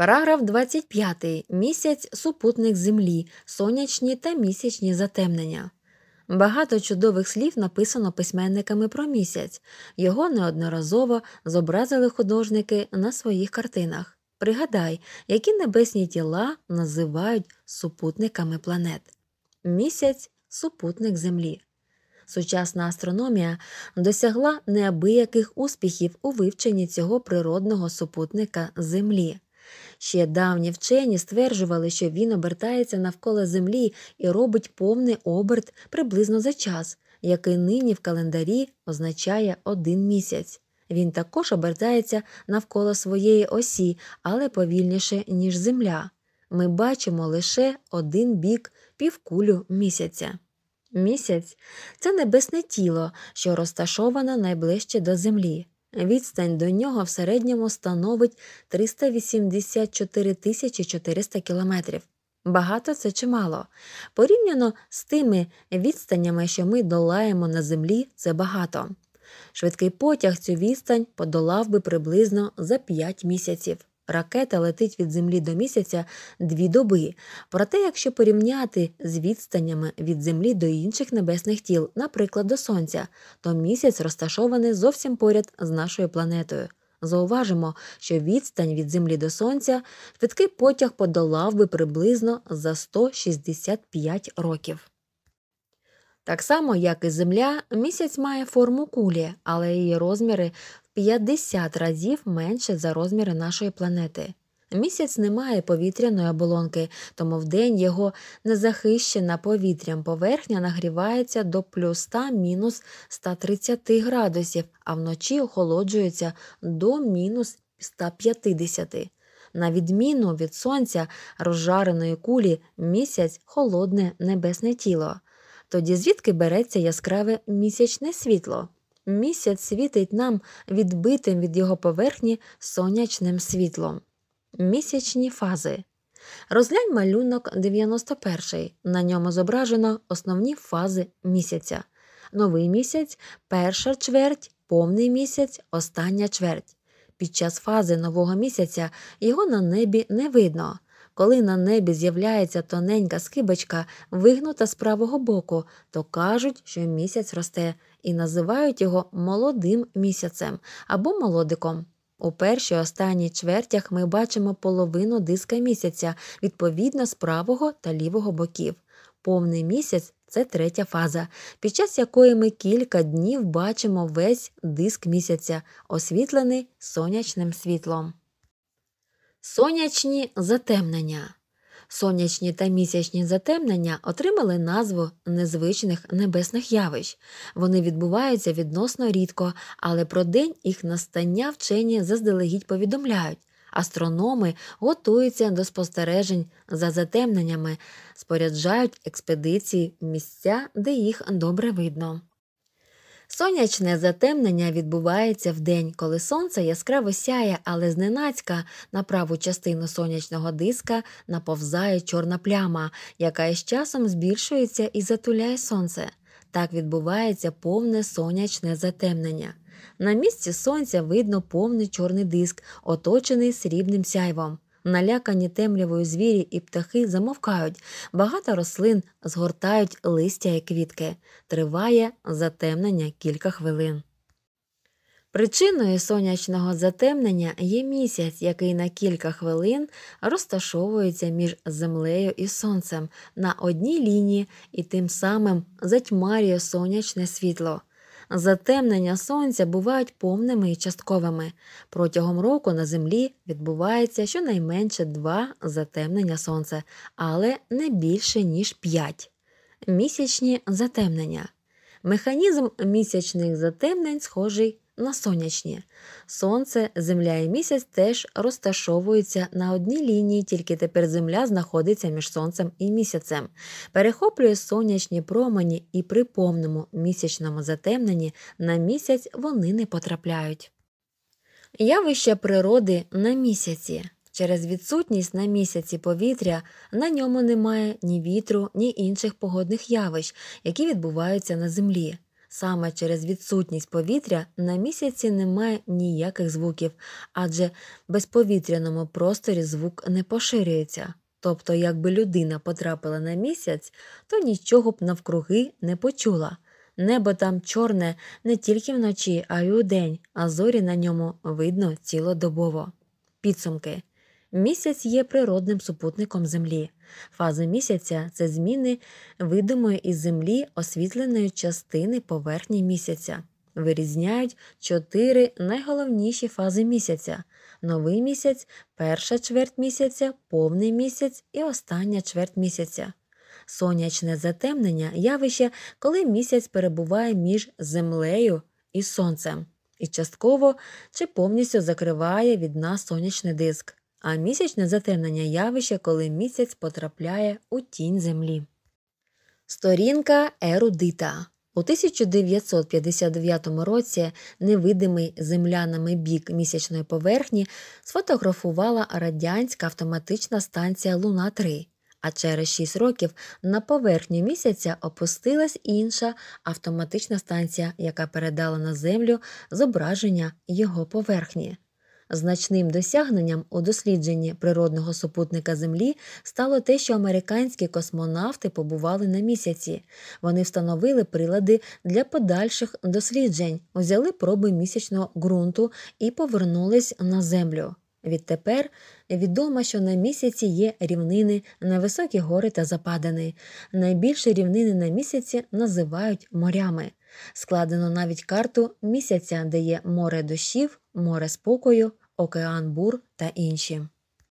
Параграф 25. Місяць супутник Землі, сонячні та місячні затемнення. Багато чудових слів написано письменниками про місяць. Його неодноразово зобразили художники на своїх картинах. Пригадай, які небесні тіла називають супутниками планет. Місяць супутник Землі. Сучасна астрономія досягла неабияких успіхів у вивченні цього природного супутника Землі. Ще давні вчені стверджували, що він обертається навколо Землі і робить повний оберт приблизно за час, який нині в календарі означає один місяць. Він також обертається навколо своєї осі, але повільніше, ніж Земля. Ми бачимо лише один бік півкулю місяця. Місяць це небесне тіло, що розташоване найближче до Землі. Відстань до нього в середньому становить 384 тисячі 400 кілометрів. Багато це чимало. Порівняно з тими відстанями, що ми долаємо на землі, це багато. Швидкий потяг цю відстань подолав би приблизно за 5 місяців. Ракета летить від Землі до місяця дві доби. Проте, якщо порівняти з відстанями від Землі до інших небесних тіл, наприклад, до Сонця, то місяць розташований зовсім поряд з нашою планетою. Зауважимо, що відстань від Землі до Сонця швидкий потяг подолав би приблизно за 165 років. Так само, як і Земля, місяць має форму кулі, але її розміри 50 разів менше за розміри нашої планети. Місяць не має повітряної оболонки, тому вдень його незахищена повітрям поверхня нагрівається до плюс 100 мінус 130 градусів, а вночі охолоджується до мінус 150. На відміну від сонця розжареної кулі місяць холодне небесне тіло. Тоді звідки береться яскраве місячне світло? Місяць світить нам відбитим від його поверхні сонячним світлом. Місячні фази. Розглянь малюнок 91. На ньому зображено основні фази місяця. Новий місяць, перша чверть, повний місяць, остання чверть. Під час фази нового місяця його на небі не видно. Коли на небі з'являється тоненька скибочка, вигнута з правого боку, то кажуть, що місяць росте, і називають його молодим місяцем або молодиком. У першій останній чвертях ми бачимо половину диска місяця, відповідно з правого та лівого боків. Повний місяць це третя фаза, під час якої ми кілька днів бачимо весь диск місяця, освітлений сонячним світлом. Сонячні затемнення. Сонячні та місячні затемнення отримали назву незвичних небесних явищ. Вони відбуваються відносно рідко, але про день їх настання вчені заздалегідь повідомляють. Астрономи готуються до спостережень за затемненнями, споряджають експедиції в місця, де їх добре видно. Сонячне затемнення відбувається в день, коли сонце яскраво сяє, але зненацька на праву частину сонячного диска наповзає чорна пляма, яка із часом збільшується і затуляє сонце. Так відбувається повне сонячне затемнення. На місці сонця видно повний чорний диск, оточений срібним сяйвом. Налякані темрявою звірі і птахи замовкають, багато рослин згортають листя і квітки. Триває затемнення кілька хвилин. Причиною сонячного затемнення є місяць, який на кілька хвилин розташовується між землею і сонцем на одній лінії і тим самим затьмарює сонячне світло. Затемнення сонця бувають повними і частковими. Протягом року на землі відбувається щонайменше два затемнення сонця, але не більше, ніж п'ять. Місячні затемнення. Механізм місячних затемнень схожий на сонячні. Сонце, Земля і місяць теж розташовуються на одній лінії, тільки тепер Земля знаходиться між сонцем і місяцем, перехоплює сонячні промені і при повному місячному затемненні на місяць вони не потрапляють. Явище природи на місяці. Через відсутність на місяці повітря на ньому немає ні вітру, ні інших погодних явищ, які відбуваються на землі. Саме через відсутність повітря на місяці немає ніяких звуків, адже в безповітряному просторі звук не поширюється. Тобто, якби людина потрапила на місяць, то нічого б навкруги не почула. Небо там чорне не тільки вночі, а й удень, а зорі на ньому видно цілодобово. Підсумки. Місяць є природним супутником Землі. Фази місяця це зміни видимої із Землі освітленої частини поверхні місяця. Вирізняють чотири найголовніші фази місяця: новий місяць, перша чверть місяця, повний місяць і остання чверть місяця. Сонячне затемнення явище, коли місяць перебуває між землею і сонцем, і частково чи повністю закриває від нас сонячний диск, а місячне затемнення явище, коли місяць потрапляє у тінь землі. Сторінка ерудита у 1959 році невидимий землянами бік місячної поверхні сфотографувала радянська автоматична станція Луна 3 а через 6 років на поверхню місяця опустилась інша автоматична станція, яка передала на Землю зображення його поверхні. Значним досягненням у дослідженні природного супутника Землі стало те, що американські космонавти побували на місяці. Вони встановили прилади для подальших досліджень, взяли проби місячного ґрунту і повернулись на Землю. Відтепер відомо, що на місяці є рівнини, невисокі гори та западини. Найбільші рівнини на місяці називають морями. Складено навіть карту місяця, де є море дощів, море спокою, океан бур та інші.